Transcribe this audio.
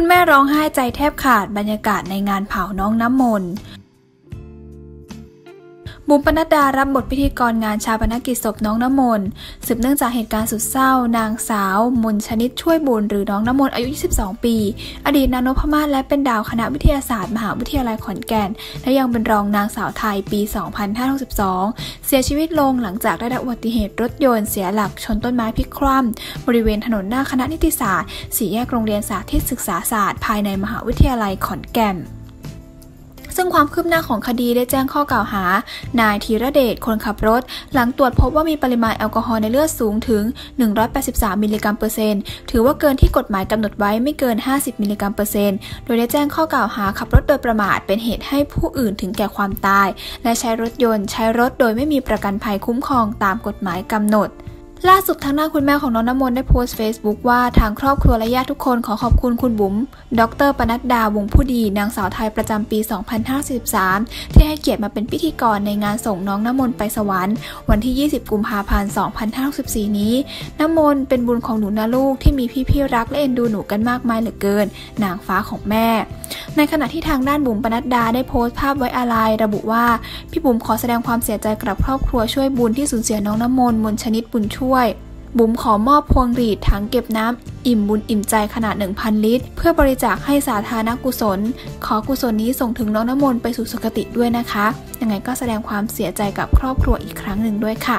คุณแม่ร้องไห้ใจแทบขาดบรรยากาศในงานเผาน้องน้ำมนต์ บุ๋มปนัดดารับบทพิธีกรงานชาปนกิจศพน้องน้ำมนต์สืบเนื่องจากเหตุการณ์สุดเศร้า นางสาว มนชนิดช่วยบุญหรือน้องน้ำมนต์อายุ 22 ปี อดีตนางนพมาศและเป็นดาวคณะวิทยาศาสตร์ มหาวิทยาลัยขอนแก่น และยังเป็นรองนางสาวไทยปี 2562 เสียชีวิตลงหลังจากได้รับอุบัติเหตุรถยนต์เสียหลักชนต้นไม้พลิกคว่ำบริเวณถนนหน้าคณะนิติศาสตร์สี่แยกโรงเรียนสาธิตศึกษาศาสตร์ ภายในมหาวิทยาลัยขอนแก่น ซึ่งความคืบหน้าของคดีได้แจ้งข้อกล่าวหา นายธีระเดชคนขับรถ หลังตรวจพบว่ามีปริมาณแอลกอฮอล์ในเลือดสูงถึง 183 มิลลิกรัมเปอร์เซ็นต์ถือว่าเกินที่กฎหมายกำหนดไว้ไม่เกิน 50 มิลลิกรัมเปอร์เซ็นต์โดยได้แจ้งข้อกล่าวหาขับรถโดยประมาทเป็นเหตุให้ผู้อื่นถึงแก่ความตาย และใช้รถยนต์ ใช้รถโดยไม่มีประกันภัยคุ้มครองตามกฎหมายกำหนด ล่าสุดทางหน้าคุณแม่ของน้องน้ำมนต์ได้โพสต์ Facebook ว่าทางครอบครัวและญาติทุกคนขอขอบคุณคุณบุ๋ม ดรปนัดดาวงผู้ดี นางสาวไทยประจำปี 2513ที่ให้เกียรติมาเป็นพิธีกรในงานส่งน้องน้ำมนต์ไปสวรรค์ วันที่ 20 กุมภาพันธ์ 2564 นี้ น้ำมนต์เป็นบุญของหนูนะลูกที่มีพี่ๆรักและเอ็นดูหนูกันมากมายเหลือเกิน นางฟ้าของแม่ ในขณะที่ทางด้านบุ๋มปนัดดาได้โพสต์ภาพไว้อาลัยระบุว่า พี่บุ๋มขอแสดงความเสียใจกับครอบครัวช่วยบุญที่สูญเสียน้องน้ำมนต์มนชนิดบุญช่วยบุ๋มขอมอบพวงหรีดถังเก็บน้ำอิ่มบุญอิ่มใจขนาด 1,000 ลิตร เพื่อบริจาคให้สาธารณกุศล ขอกุศลนี้ส่งถึงน้องน้ำมนต์ไปสู่สุคติด้วยนะคะ ยังไงก็แสดงความเสียใจกับครอบครัวอีกครั้งหนึ่งด้วยค่ะ